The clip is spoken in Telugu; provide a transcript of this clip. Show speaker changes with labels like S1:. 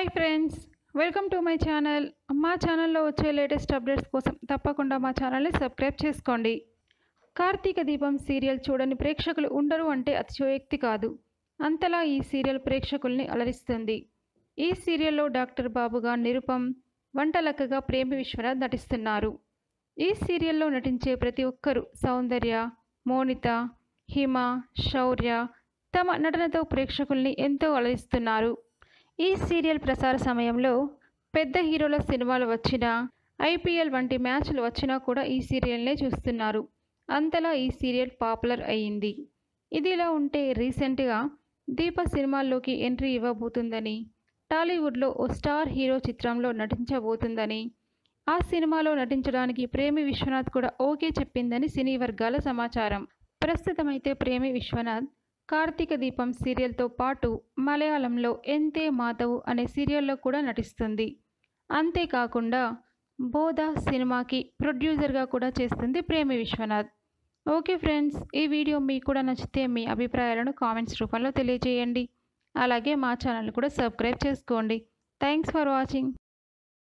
S1: Hi friends welcome to my channel. మా ఛానల్లో వచ్చే లేటెస్ట్ అప్డేట్స్ కోసం తప్పకుండా మా ఛానల్ని సబ్స్క్రైబ్ చేసుకోండి. కార్తీక దీపం సీరియల్ చూడని ప్రేక్షకులు ఉండరు అంటే అతిశయోక్తి కాదు. అంతలా ఈ సీరియల్ ప్రేక్షకుల్ని అలరిస్తుంది. ఈ సీరియల్లో డాక్టర్ బాబుగా నిరుపం వంటలక్కగా ప్రేమి విశ్వనాథ్ నటిస్తున్నారు. ఈ సీరియల్లో నటించే ప్రతి ఒక్కరూ సౌందర్య మోనిత హిమ శౌర్య తమ నటనతో ప్రేక్షకుల్ని ఎంతో అలరిస్తున్నారు. ఈ సీరియల్ ప్రసార సమయంలో పెద్ద హీరోల సినిమాలు వచ్చినా ఐపీఎల్ వంటి మ్యాచ్లు వచ్చినా కూడా ఈ సీరియల్నే చూస్తున్నారు. అంతలా ఈ సీరియల్ పాపులర్ అయ్యింది ఇదిలా ఉంటే రీసెంట్గా దీప సినిమాల్లోకి ఎంట్రీ ఇవ్వబోతుందని టాలీవుడ్లో ఓ స్టార్ హీరో చిత్రంలో నటించబోతుందని ఆ సినిమాలో నటించడానికి ప్రేమి విశ్వనాథ్ కూడా ఓకే చెప్పిందని సినీ వర్గాల సమాచారం. ప్రస్తుతమైతే ప్రేమి విశ్వనాథ్ కార్తీక దీపం సీరియల్తో పాటు మలయాళంలో ఎంతే మాధవ్ అనే సీరియల్లో కూడా నటిస్తుంది. అంతేకాకుండా బోధ సినిమాకి ప్రొడ్యూసర్గా కూడా చేస్తుంది ప్రేమి విశ్వనాథ్. ఓకే ఫ్రెండ్స్ ఈ వీడియో మీకు కూడా నచ్చితే మీ అభిప్రాయాలను కామెంట్స్ రూపంలో తెలియజేయండి. అలాగే మా ఛానల్ కూడా సబ్స్క్రైబ్ చేసుకోండి. Thanks for watching.